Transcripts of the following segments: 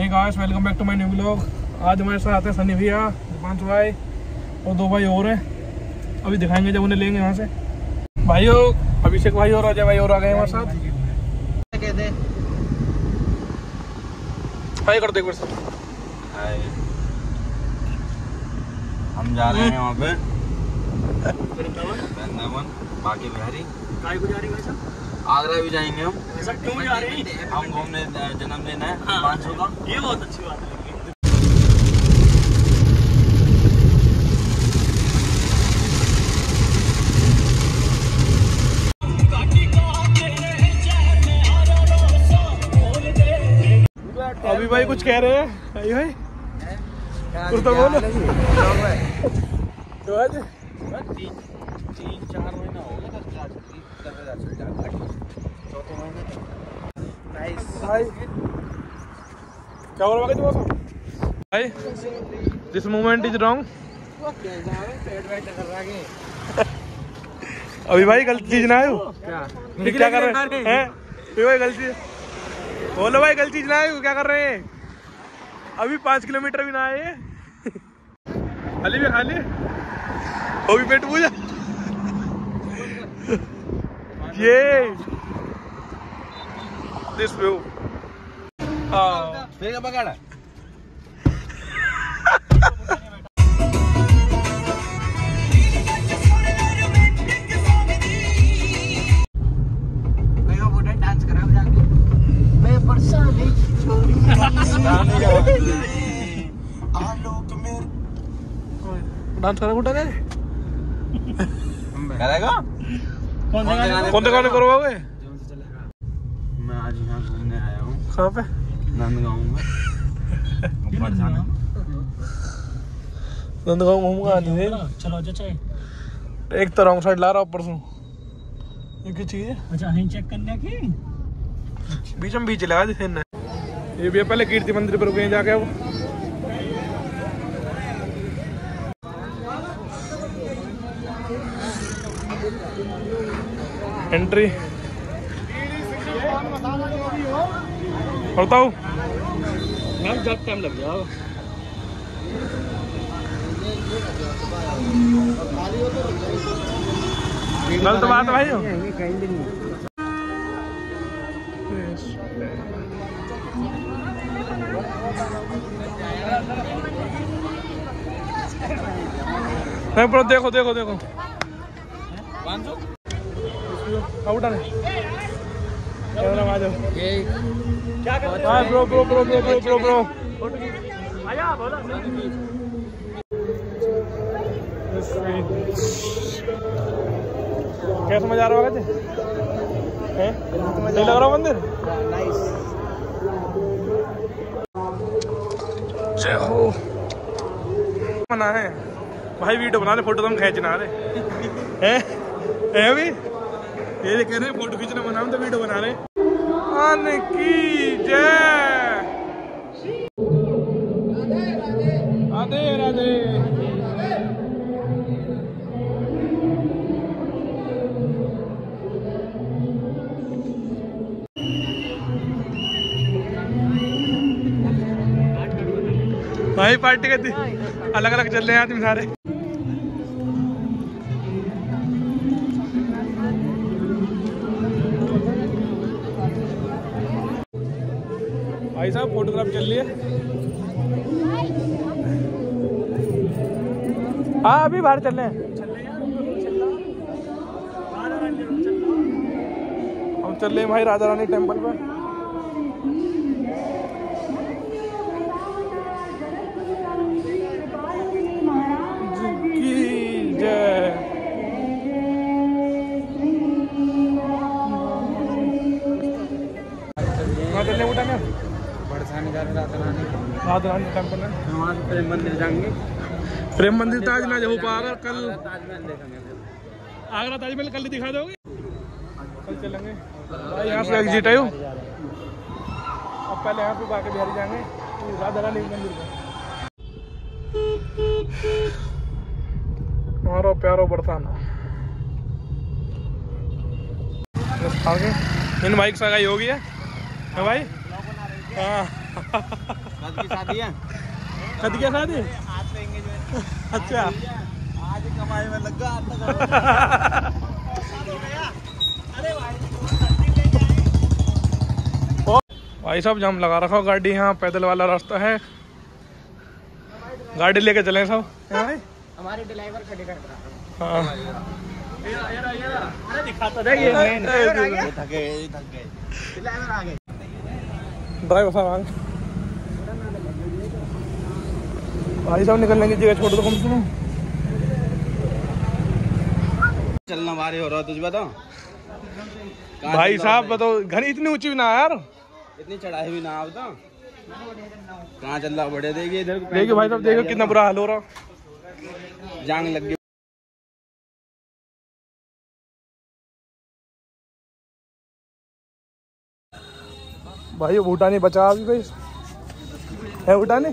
Hey guys welcome back to my new blog आज हमारे साथ हैं सनी भैया पाँच भाई और दो भाई और हैं। अभी दिखाएँगे जब उन्हें लेंगे यहाँ से। भाइयों अभिषेक भाई और अजय भाई और आ गए हमारे साथ। हाय कर दो एक बार सब। हम जा रहे हैं वहाँ पे। बाकी बिहारी। आगरा भी जाएँगे हम। क्यों जा रहे हैं? हम घूमने जन्मदिन है हाँ। पाँच सौ का। ये बहुत अच्छी बात है। अभी भाई कुछ कह रहे हैं? अभी भाई? कुछ तो बोलो। तो आज तीन चार महीना हो गया चौथे महीने भाई क्या बोल रहा है भाई दिस मोमेंट इज़ रॉन्ग अभी भाई गलती चीज़ ना आयो। क्या? कर रहे हैं? हैं? भाई गलती बोलो भाई गलती चीज़ ना आयो क्या कर रहे हैं? अभी पाँच किलोमीटर भी ना आए। खाली भी खाली। वो भी पेट पूजा। ये। फिर क्या पकड़ा डांस करा जाके। मैं बरसाने छोड़ी। डांस करा कुटा गए? करेगा कौन सा गाना कौन से गाने करवाओगे मैं आज यहाँ घूमने आया हूँ कहाँ पे नंदगांव में ऊपर जाना नंदगांव घूमूँगा आज दिन चलो अच्छा चाहिए एक तो रॉन्ग साइड ला रहा हूँ परसों ये क्या चीज़ है अच्छा हम चेक करने की बीच में बीच लगा जैसे ने ये भी पहले कीर्ति मंदिर पर रुके जाके अब एंट्री बताओ। मैम जब टाइम लग जाएगा गलत बात भाई। नहीं देखो देखो देखो। पाँच सौ? आने कैमरा क्या करते हाँ? Bro bro bro bro bro bro bro. आया बोला। कैसा मज़ा आ रहा होगा जी? लग रहा है मंदिर? जय हो। मना है। भाई वीडियो बना ले फ़ोटो तुम खींचना रहे हैं। हैं? अभी? ये कह रहे हैं फ़ोटो खींचना मना हम तो वीडियो बना रहे आन की जय। राधे राधे। भाई, पार्टी का अलग अलग चल रहे हैं आदमी सारे। फोटोग्राफ चल हाँ अभी बाहर चल रहे हैं। हम चल रहे हैं भाई राजा रानी टेंपल पे। की जय। बरसाने जा रहे रात रानी राजा रानी टेंपल है वहाँ से प्रेम मंदिर जाएँगे। प्रेम मंदिर ताज ना हो पाकर कल ताजमहल देखेंगे आगरा ताजमहल कल दिखा दोगे? कल चलेंगे। यहाँ से एग्जिट आयो अब पहले यहाँ पे बाकी बिहारी जाएँगे। राधा रानी मंदिर पे। हमारा प्यारो बरसाना। आगे इन बाइक सगाई होगी है। है भाई। हाँ। की शादी है? कद शादी? अच्छा। आज कमाई में लगा भाई साहब जाम लगा रखा हो गाड़ी यहाँ पैदल वाला रास्ता है। गाड़ी लेके चले सब हमारे ड्राइवर खड़े कर रहा हाँ। ड्राइवर साहब आगे भाई साहब निकलने की जगह छोड़ दो कम से कम चलना भारी हो रहा तुझ बताओ भाई साहब बताओ घर इतनी ऊँची भी ना यार। इतनी चढ़ाई भी ना आप तो कहाँ चल रहा बड़े देखिए इधर देखिए भाई साहब देखो कितना बुरा हाल हो रहा। जांग लग गई। भाई ये भूटानी बचा अभी भाई। है भूटानी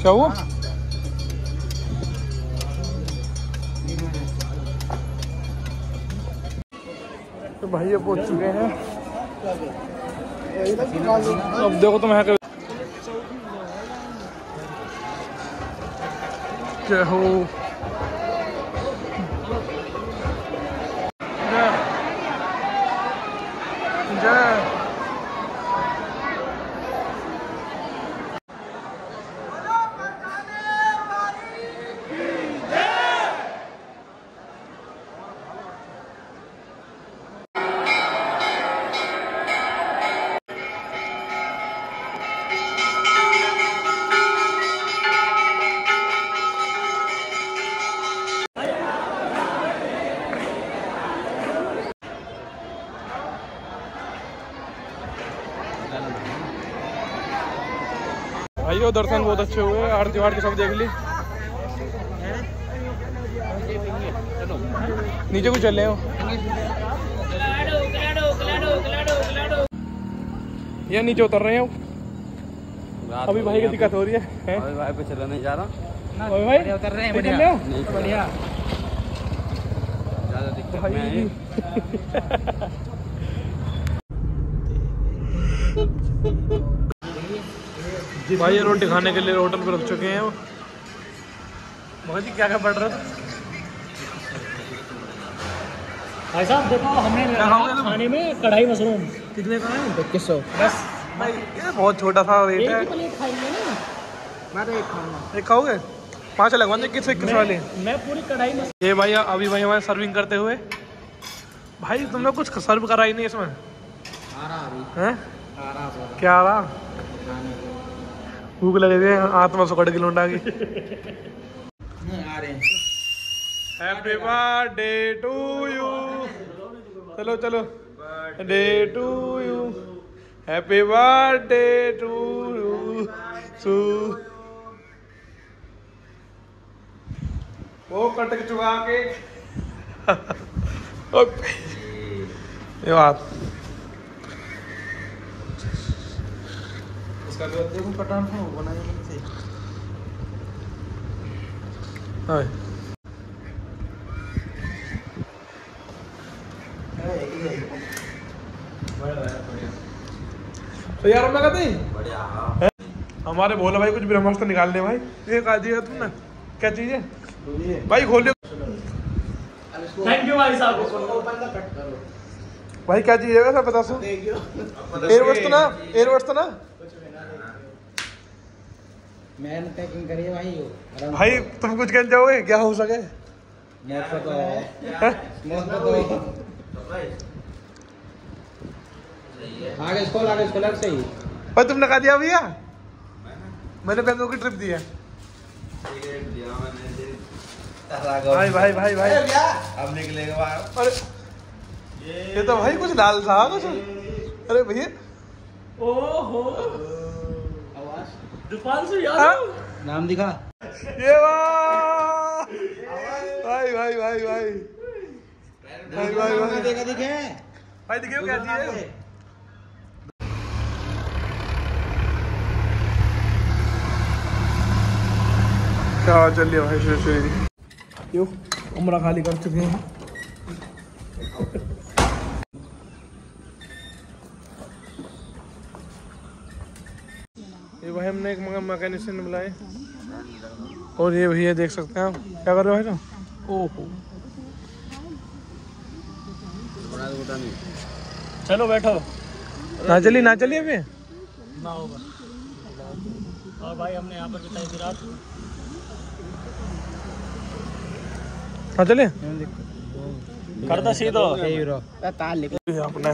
क्या हुआ? तो भाई ये पहुँच चुके हैं। अब देखो यहाँ के जय हो? दर्शन बहुत अच्छे हुए आरती वारती सब देख ली। नीचे को चले हो? ये नीचे उतर रहे हो अभी भाई की दिक्कत हो रही है, अभी भाई पे चला नहीं जा रहा। अभी भाई उतर रहे हैं बढ़िया। बढ़िया। ज़्यादा दिक्कत भाई भाई ये रोटी खाने के लिए होटल पे रुक चुके हैं वो। बहुत ही क्या क्या पड़ रहा था भाई साहब देखो हमने? खाने में कढ़ाई मशरूम। कितने का है? इक्कीस सौ। बस भाई ये बहुत छोटा सा रेट है मैं तो एक खाऊँगा। एक खाओगे? पाँच लगवाने इक्कीस इक्कीस वाले। मैं पूरी कढ़ाई में ये भाई अभी भाई हमारे सर्विंग करते हुए। भाई तुमने कुछ सर्व करा ही नहीं इसमें। आ रहा अभी। हैं? पूरा क्या आ रहा? भूख लगे आत्मा सुकड़ की लौंडा की। आ रहे हैं हैप्पी बर्थडे टू यू चलो चलो। Day to you happy birthday to you to वो कटक चुका के। ये बात। इसका जो देखो पठान था वो बनाया नहीं हाय। तो यार मैं कहते हैं? बढ़िया हमारे भोला भाई कुछ ब्रह्मास्त्र निकाल दे भाई। ये कहा दिया तुमने क्या चीज़ है? भाई खोलियो थैंक यू भाई साहब। भाई क्या चीज़ है वैसा बता सो। एयरबड्स तो ना एयरबड्स तो ना। मैंने पैकिंग करी है भाई भाई तुम कुछ कहना चाहोगे क्या हो सके? आगे इसको आगे इसको लग सही। भाई तुमने कहा दिया भैया? मैंने बैंगो की ट्रिप दी है। भाई भाई भाई भाई। अब निकलेगा बाहर। अरे ये तो भाई कुछ डाल सा कुछ? अरे भैया। ओहो। हाँ? नाम दिखा। ये वाह। भाई भाई भाई भाई। भाई भाई भाई। देखा दिखे? भाई देखियो क्या चीज़ है। क्या चल भाई शेर शेर? क्यों? उम्र खाली कर चुके हैं। हमने एक मैकेनिशियन बुलाए। और ये भैया देख सकते हैं आप। क्या कर रहे हो भाई साहब ओहो। चलो बैठो। ना चली ना चली अभी। ना होगा। और भाई हमने यहाँ पर बिताई थी रात। ना चले कर दो सीधो अपने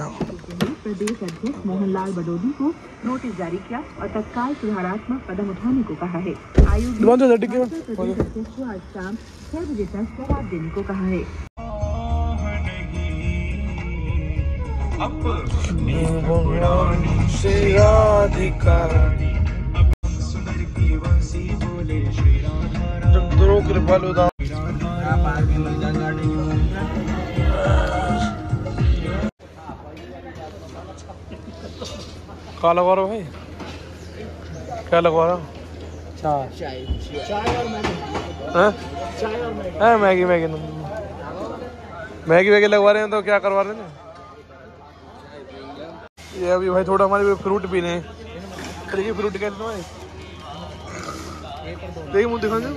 प्रदेश अध्यक्ष मोहनलाल बडोली को नोटिस जारी किया और तत्काल सुधारात्मक कदम उठाने को कहा है। आयोग ने तो प्रदेश अध्यक्ष को आज शाम छह बजे तक जवाब देने को कहा है। कृपालु क्या लगवा रहा भाई? क्या लगवा रहा हो? हाँ? हाँ, मैगी मैगी। मैगी वैगी लगवा रहे हैं तो क्या करवा रहे हैं? ये अभी भाई थोड़ा हमारे फ्रूट पीने हैं देखिए फ्रूट कैसे भाई देखिए मुँह दिखा दे।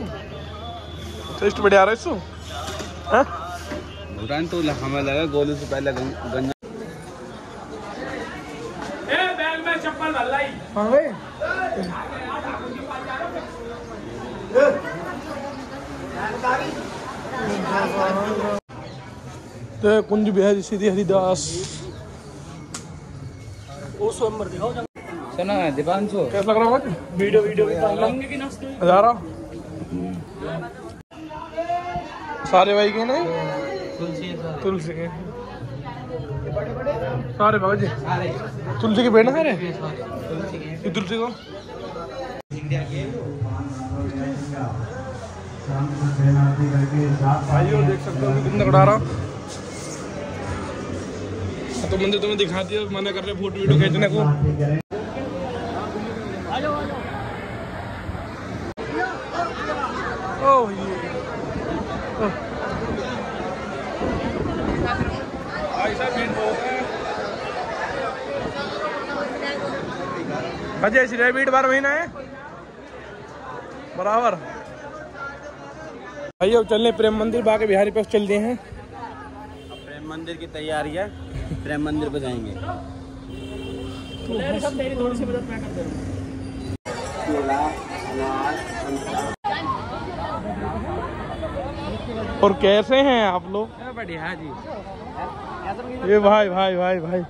टेस्ट बढ़िया आ रहा है इसको। हाँ? भूटान तो हमें लगा गोलू से पहले गंजा हाँ भाई तो कुंज बिहारी सीधी हरिदास। वो स्वयंवर दिखाओ सुना है दीपांशु कैसा लग रहा है वीडियो वीडियो लंगे की नाश्ते नज़ारा सारे भाई के नहीं? तुलसी के। सारे बाबा जी। तुलसी के पेड़ सारे? तुलसी को। हो हाँ, तो मंदिर तुम्हें दिखा दिया मना कर रहे फ़ोटो वीडियो खींचने को ओह ये ओह। भाई साहब भीड़ बहुत है अजय श्री भीड़ बार महीना है? बराबर। भाई अब चलने प्रेम मंदिर बाके बिहारी पास चल दिए हैं प्रेम मंदिर की तैयारी है प्रेम मंदिर पे जाएँगे। और कैसे हैं आप लोग? बढ़िया जी। ये भाई भाई भाई भाई।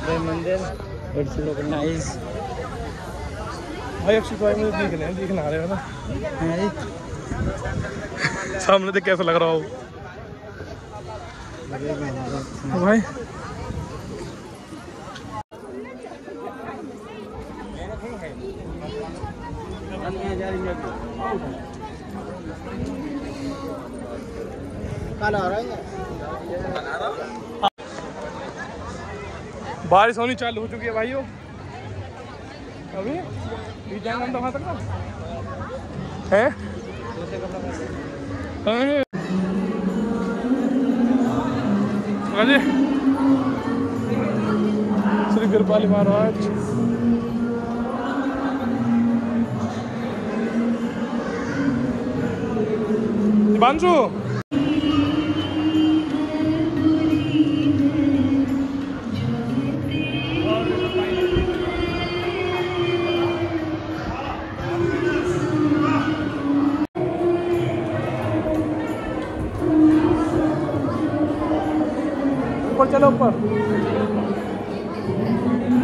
प्रेम Mandir. It's look nice. भाई अक्षय भाई मुझे दिख रहे हैं आ रहे हो ना सामने देख कैसा लग रहा हो भाई बारिश होनी चालू हो चुकी है भाइयों। अभी हैं? हैं? अजय श्री कृपाली महाराज। दिपांशु 何?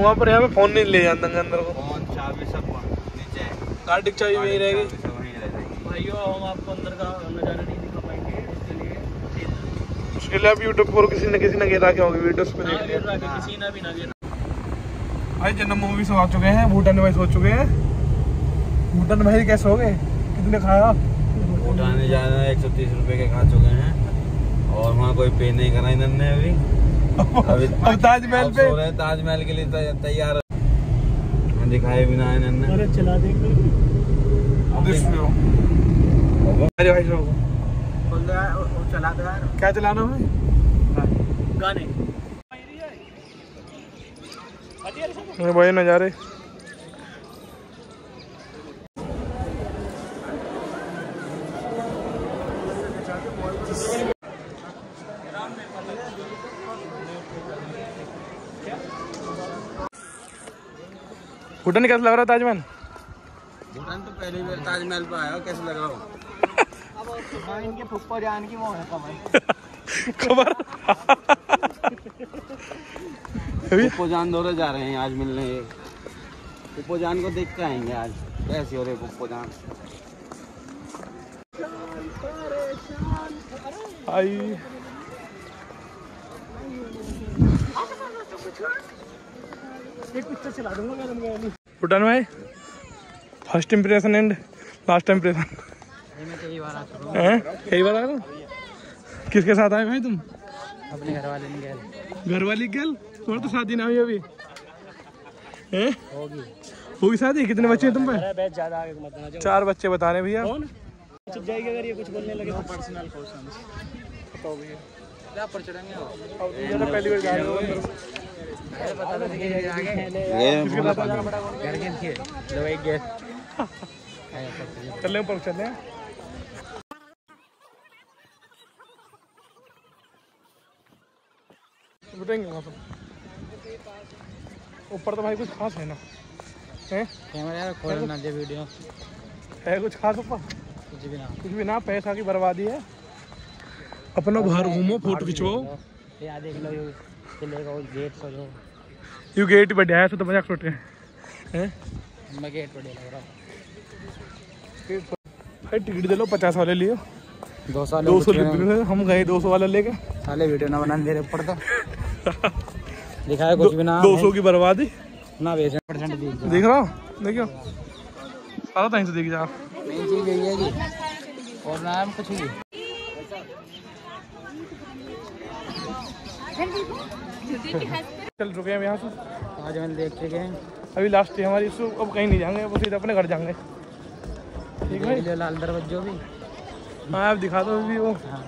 हम पर यहाँ पे फ़ोन नहीं ले जाता अंदर को। फ़ोन चाबी सब नीचे। कार्ड चाबी वही रहेगी। भाइयों हम आपको अंदर का नज़ारा नहीं दिखा पाएँगे इसके लिए उसके लिए आप यूट्यूब पर किसी न किसी ने गिरा के होगी वीडियोस पे देख लिया किसी ने भी ना गिरा। भाई जन्म मूवी से आ चुके हैं भूटान भाई सो चुके हैं। भूटान भाई कैसे हो गए? कितने खाया? उठाने जाना एक सौ तीस रुपये के खा चुके हैं। और वहाँ कोई पे नहीं करा इन्होंने अभी। अब ताजमहल पे। सो रहे हैं ताजमहल के लिए तैयार हाँ, दिखाए बिना अरे चला देख। अरे भाई दो चला दो यार क्या चलाना है गाने। भाई नज़ारे। भूटान कैसा लग रहा है ताजमहल? भूटान तो पहली बार ताजमहल पे आया कैसे लग रहा हो? हाँ इनके फुप्पा जान की वो है कमर खबर? पुप्पो जान दौरे जा रहे हैं आज मिलने। ये पुप्पो जान को देख के आएँगे आज। कैसे हो रहे पुप्पो जान आई। एक पिक्चर चला दूँगा मैं। भूटान भाई। First impression and last impression तो हैं? यही बता रहा किसके साथ आए भाई तुम? अपने घर वाले नहीं घर वाली गल तुम्हारी तो शादी ना हुई अभी। होगी। होगी शादी? कितने बच्चे हैं तुम पे? अरे बैच ज़्यादा आगे मत ना जाओ चार बच्चे बता रहे भैया। चुप जाएगी अगर ये कुछ बोलने लगे तो। पर्सनल क्वेश्चन क्या पर चढ़ेंगे? पहली बार ये घर चल ऊपर चल पर ऊपर तो भाई कुछ खास है ना कैमरा खोल ना दे वीडियो है कुछ खास ऊपर कुछ भी ना कुछ भी ना पैसा की बर्बादी है अपना बाहर घूमो फ़ोटो खिंचवाओ ये देख लो। ये गेट पर जो यू गेट बढ़िया है तो तो मज़ाक छोटे हैं। मैं गेट पर लग रहा भाई टिकट दे लो पचास वाले लियो दो साल दो सौ हम गए दो सौ वाला लेके। साले वीडियो ना बनाने दे रहे ऊपर तो। दिखाया कुछ भी ना दो सौ की बर्बादी ना बेच परसेंट दी देख रहा हो देखियो। सारा टाइम से देख जा। मेन चीज़ यही है जी। और ना हम कुछ भी। चल चुके हैं यहाँ से। आज हम देख के गए अभी लास्ट है हमारी इसको अब कहीं नहीं जाएँगे वो सीधे अपने घर जाएँगे। ठीक है लाल दरवाजो भी। हाँ आप दिखा दो अभी वो। हाँ।